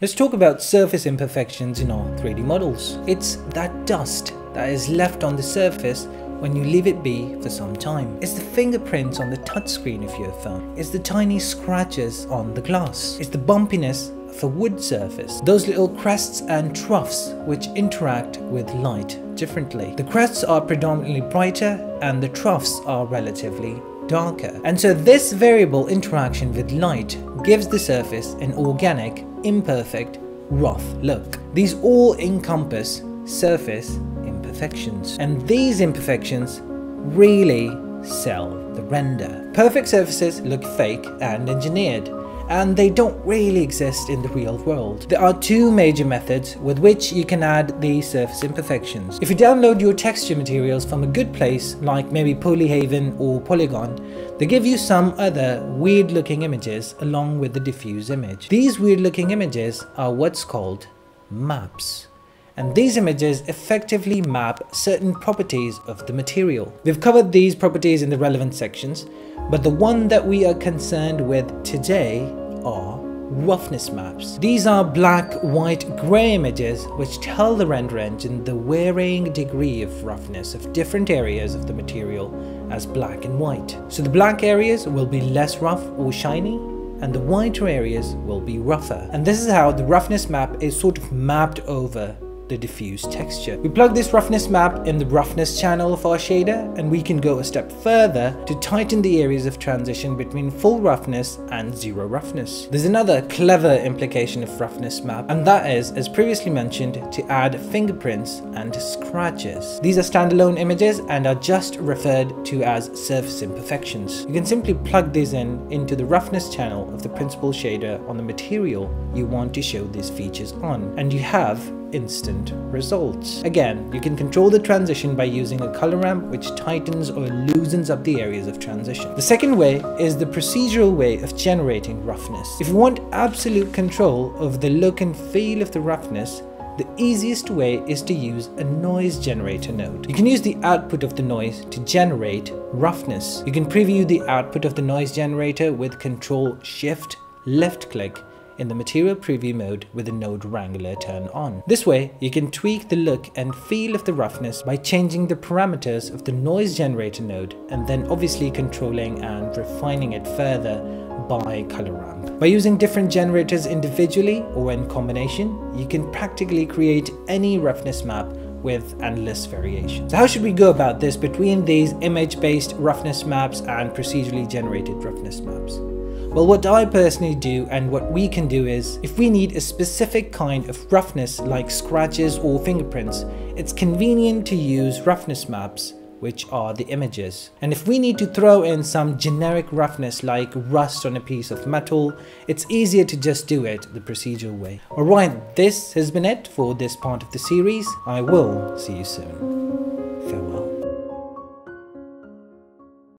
Let's talk about surface imperfections in our 3D models. It's that dust that is left on the surface when you leave it be for some time. It's the fingerprints on the touchscreen of your phone. It's the tiny scratches on the glass. It's the bumpiness of a wood surface. Those little crests and troughs which interact with light differently. The crests are predominantly brighter and the troughs are relatively darker. And so this variable interaction with light gives the surface an organic, imperfect, rough look. These all encompass surface imperfections. And these imperfections really sell the render. Perfect surfaces look fake and engineered and they don't really exist in the real world. There are two major methods with which you can add these surface imperfections. If you download your texture materials from a good place like maybe Polyhaven or Poliigon, they give you some other weird looking images along with the diffuse image. These weird looking images are what's called maps and these images effectively map certain properties of the material. We've covered these properties in the relevant sections, but the one that we are concerned with today are roughness maps. These are black, white, grey images which tell the render engine the varying degree of roughness of different areas of the material as black and white. So the black areas will be less rough or shiny and the whiter areas will be rougher. And this is how the roughness map is sort of mapped over the diffuse texture. We plug this roughness map in the roughness channel of our shader and we can go a step further to tighten the areas of transition between full roughness and zero roughness. There's another clever implication of roughness map and that is, as previously mentioned, to add fingerprints and scratches. These are standalone images and are just referred to as surface imperfections. You can simply plug these in into the roughness channel of the principled shader on the material you want to show these features on and you have instant results. Again, you can control the transition by using a color ramp which tightens or loosens up the areas of transition. The second way is the procedural way of generating roughness. If you want absolute control of the look and feel of the roughness, the easiest way is to use a noise generator node. You can use the output of the noise to generate roughness. You can preview the output of the noise generator with Control Shift left click in the material preview mode with the node wrangler turned on. This way, you can tweak the look and feel of the roughness by changing the parameters of the noise generator node and then obviously controlling and refining it further by color ramp. By using different generators individually or in combination, you can practically create any roughness map with endless variation. So how should we go about this between these image-based roughness maps and procedurally generated roughness maps? Well, what I personally do and what we can do is, if we need a specific kind of roughness like scratches or fingerprints, it's convenient to use roughness maps which are the images. And if we need to throw in some generic roughness like rust on a piece of metal, it's easier to just do it the procedural way. Alright, this has been it for this part of the series. I will see you soon.